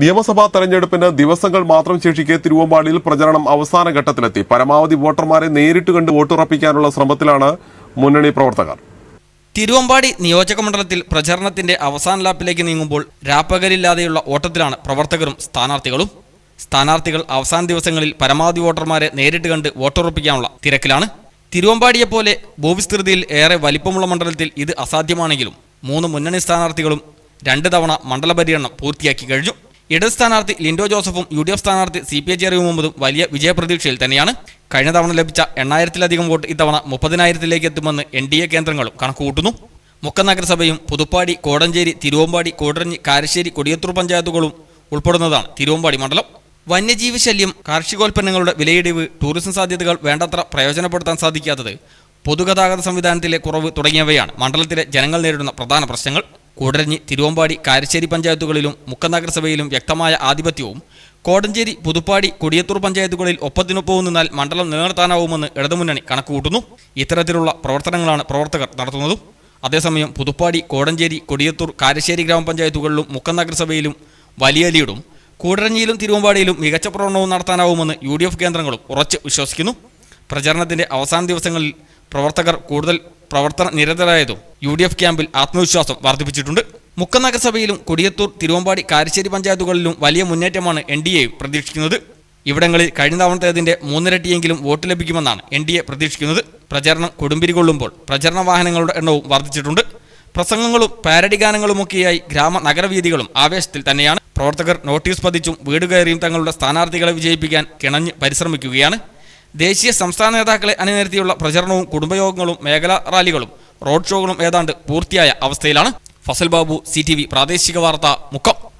നിയമസഭാ തെരഞ്ഞെടുപ്പിന് ദിവസങ്ങൾ മാത്രം ശേഷിക്കെ തിരുവമ്പാടിയിൽ പ്രചരണം അവസാന ഘട്ടത്തിലെത്തി. പരമാവധി വോട്ടർമാരെ നേരിട്ട് കണ്ട് വോട്ടുറപ്പിക്കാനുള്ള ശ്രമത്തിലാണ് മുന്നണി പ്രവർത്തകർ. തിരുവമ്പാടി നിയോജക മണ്ഡലത്തിൽ പ്രചരണത്തിന്റെ അവസാന ലാപ്പിലേക്ക് നീങ്ങുമ്പോൾ രാപ്പകലില്ലാതെയുള്ള ഓട്ടത്തിലാണ് പ്രവർത്തകരും സ്ഥാനാർത്ഥികളും. സ്ഥാനാർത്ഥികൾ അവസാന ദിവസങ്ങളിൽ പരമാവധി വോട്ടർമാരെ നേരിട്ട് കണ്ട് വോട്ടുറപ്പിക്കാനുള്ള തിരക്കിലാണ്. തിരുവമ്പാടിയെപ്പോലെ ഭൂവിസ്തൃതിയിൽ ഏറെ വലിപ്പമുള്ള മണ്ഡലത്തിൽ ഇത് അസാധ്യമാണെങ്കിലും മൂന്ന് മുന്നണി സ്ഥാനാർത്ഥികളും രണ്ട് തവണ മണ്ഡല പര്യടനം പൂർത്തിയാക്കി കഴിഞ്ഞു. ഇടത് സ്ഥാനാർത്ഥി ലിൻഡോ ജോസഫും യു ഡി എഫ് സ്ഥാനാർത്ഥി സി പി എച്ച് മുഹമ്മദും വലിയ വിജയപ്രതീക്ഷയിൽ തന്നെയാണ്. കഴിഞ്ഞ തവണ ലഭിച്ച എണ്ണായിരത്തിലധികം വോട്ട് ഇത്തവണ മുപ്പതിനായിരത്തിലേക്ക് എത്തുമെന്ന് എൻ ഡി എ കേന്ദ്രങ്ങളും കണക്കുകൂട്ടുന്നു. മുക്കം നഗരസഭയും പുതുപ്പാടി കോടഞ്ചേരി തിരുവമ്പാടി കോടരഞ്ഞി കാരശ്ശേരി കൊടിയത്തൂർ പഞ്ചായത്തുകളും ഉൾപ്പെടുന്നതാണ് തിരുവമ്പാടി മണ്ഡലം. വന്യജീവി ശല്യം കാർഷികോൽപ്പന്നങ്ങളുടെ വിലയിടിവ് ടൂറിസം സാധ്യതകൾ വേണ്ടത്ര പ്രയോജനപ്പെടുത്താൻ സാധിക്കാത്തത് പൊതുഗതാഗത സംവിധാനത്തിലെ കുറവ് തുടങ്ങിയവയാണ് മണ്ഡലത്തിലെ ജനങ്ങൾ നേരിടുന്ന പ്രധാന പ്രശ്നങ്ങൾ. കൂടരഞ്ഞി തിരുവമ്പാടി കാരശ്ശേരി പഞ്ചായത്തുകളിലും മുക്കം നഗരസഭയിലും വ്യക്തമായ ആധിപത്യവും കോടഞ്ചേരി പുതുപ്പാടി കൊടിയത്തൂർ പഞ്ചായത്തുകളിൽ ഒപ്പത്തിനൊപ്പവും നിന്നാൽ മണ്ഡലം നിലനിർത്താനാവുമെന്ന് ഇടതുമുന്നണി കണക്കുകൂട്ടുന്നു. ഇത്തരത്തിലുള്ള പ്രവർത്തനങ്ങളാണ് പ്രവർത്തകർ നടത്തുന്നതും. അതേസമയം പുതുപ്പാടി കോടഞ്ചേരി കൊടിയത്തൂർ കാരശ്ശേരി ഗ്രാമപഞ്ചായത്തുകളിലും മുക്കം നഗരസഭയിലും വലിയ ലീഡും കൂടരഞ്ഞിയിലും തിരുവമ്പാടിയിലും മികച്ച പ്രകടനവും നടത്താനാവുമെന്ന് യു ഡി എഫ് കേന്ദ്രങ്ങളും ഉറച്ച് വിശ്വസിക്കുന്നു. പ്രചരണത്തിന്റെ അവസാന ദിവസങ്ങളിൽ പ്രവർത്തകർ കൂടുതൽ പ്രവർത്തന നിരതരായതും യു ഡി എഫ് ക്യാമ്പിൽ ആത്മവിശ്വാസം വർദ്ധിപ്പിച്ചിട്ടുണ്ട്. മുക്ക നഗരസഭയിലും കൊടിയത്തൂർ തിരുവമ്പാടി കാരശ്ശേരി പഞ്ചായത്തുകളിലും വലിയ മുന്നേറ്റമാണ് എൻ ഡി എ പ്രതീക്ഷിക്കുന്നത്. ഇവിടങ്ങളിൽ കഴിഞ്ഞ തവണത്തേതിന്റെ മൂന്നിരട്ടിയെങ്കിലും വോട്ട് ലഭിക്കുമെന്നാണ് എൻ ഡി എ പ്രതീക്ഷിക്കുന്നത്. പ്രചരണം കൊടുമ്പിരി കൊള്ളുമ്പോൾ പ്രചരണ വാഹനങ്ങളുടെ എണ്ണവും വർദ്ധിച്ചിട്ടുണ്ട്. പ്രസംഗങ്ങളും പാരഡി ഗാനങ്ങളുമൊക്കെയായി ഗ്രാമ നഗരവീതികളും ആവേശത്തിൽ തന്നെയാണ്. പ്രവർത്തകർ നോട്ടീസ് പതിച്ചും വീട് കയറിയും തങ്ങളുടെ സ്ഥാനാർത്ഥികളെ വിജയിപ്പിക്കാൻ കിണഞ്ഞ് പരിശ്രമിക്കുകയാണ്. ദേശീയ സംസ്ഥാന നേതാക്കളെ അണിനിരത്തിയുള്ള പ്രചരണവും കുടുംബയോഗങ്ങളും മേഖലാ റാലികളും റോഡ് ഷോകളും ഏതാണ്ട് പൂർത്തിയായ അവസ്ഥയിലാണ്. ഫസൽ ബാബു സി പ്രാദേശിക വാർത്ത മുക്കം.